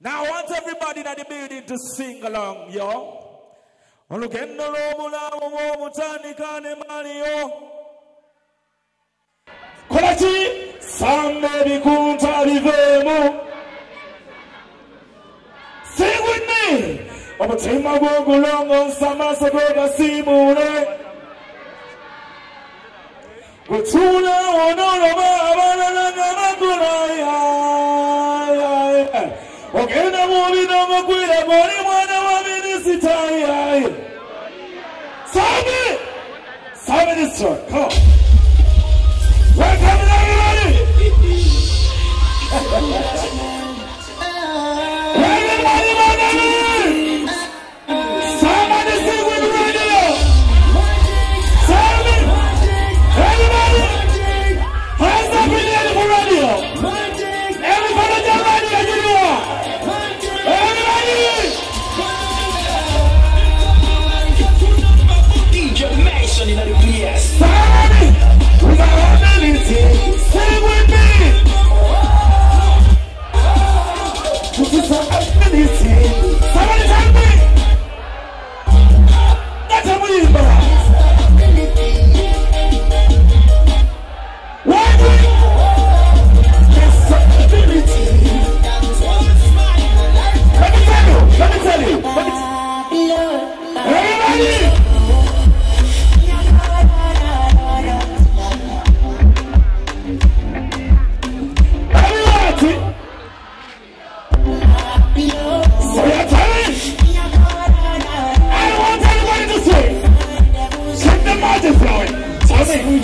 Now I want everybody in the building to sing along, yo. olugendo lw'obulamu bw'obutanikane maliyo kola ki samba ebikunta biveemu singwinni omutima gw'ogulongoosa amaaso gwegasiimuule gwetuula wonooloba abalala nga bagulaaya ogenda mubidomo gwira gwoli mwana wa minisita yaye sabe sabe come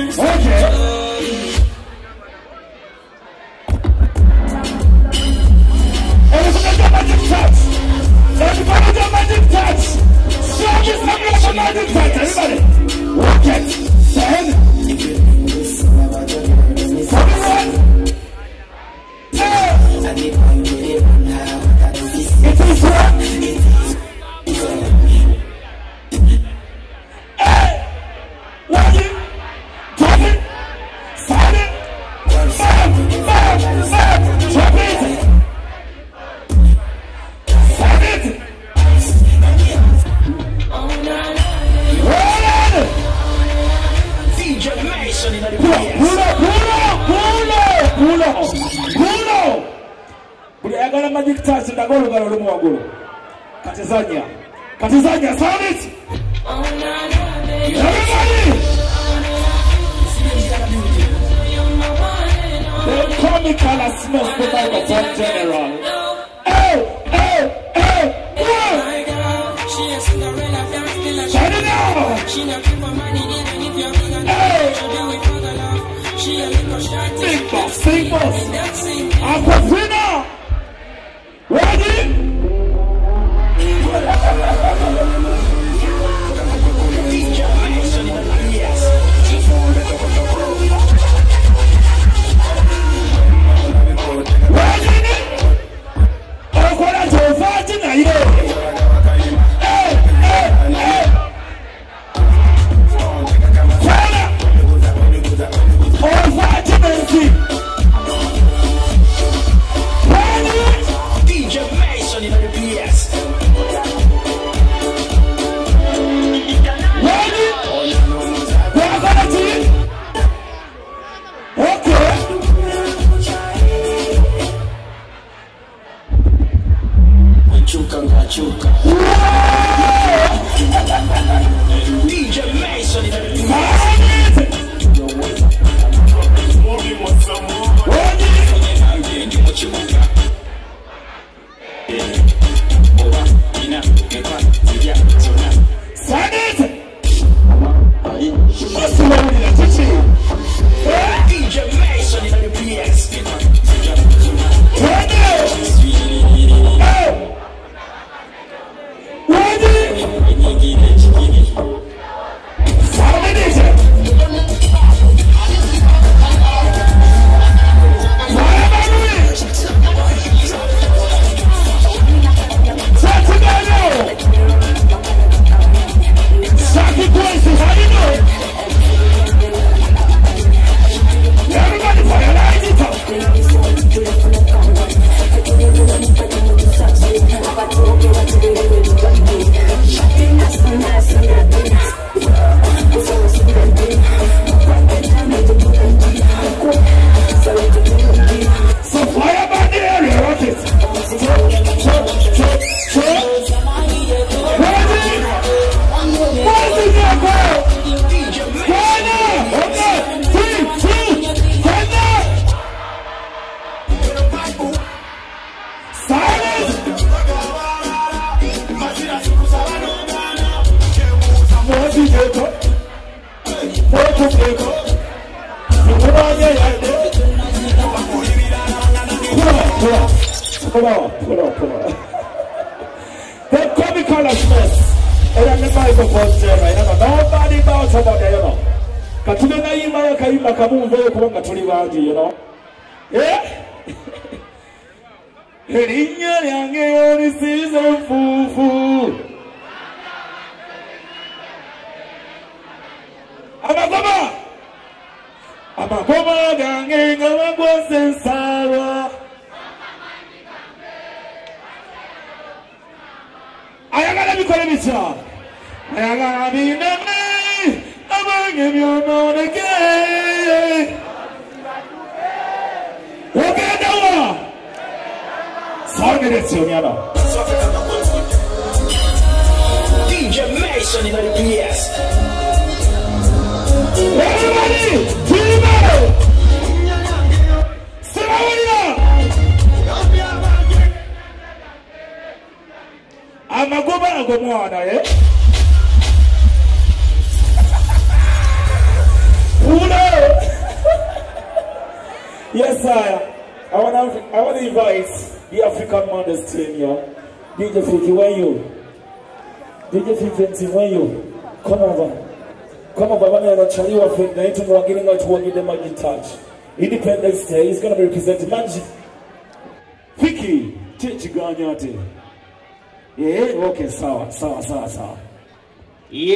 Everybody. Work it. Send. Ayagala magic touch ndaga olugalo lumu waggulu. Katizanya. Katizanya. Everybody. They call me Color Smith, the microphone general. Hey, hey, hey, whoa. It down. Hey. Big boss, big boss. Aquafina. Ready? DJ wetufeko tukubanye yadde The comicalness era ne microphone zero era nobody bows about you know katuna nayimba yakayimba kabunveyo kubanga tuli bangi you know yeah erinnya lyange yolisiza enfuufu amagoba amagoba gange nga bagwose ensaalwa ayagala bikole bitya? Ayagala binene abange byonooneke ogendawa sawageretse onyana DJ Mason in the PS. Yes, sir. I want to I want to invite the African Mothers team here. DJ Fiki, where you? DJ Fiki, team, where you? Come over. Come over, bana anachaliwa fenda to mwagine in the magic touch. Independence Day is going to be representing Magic. Fiki, teach you Yeah, okay, sawa, sawa, sawa, sawa.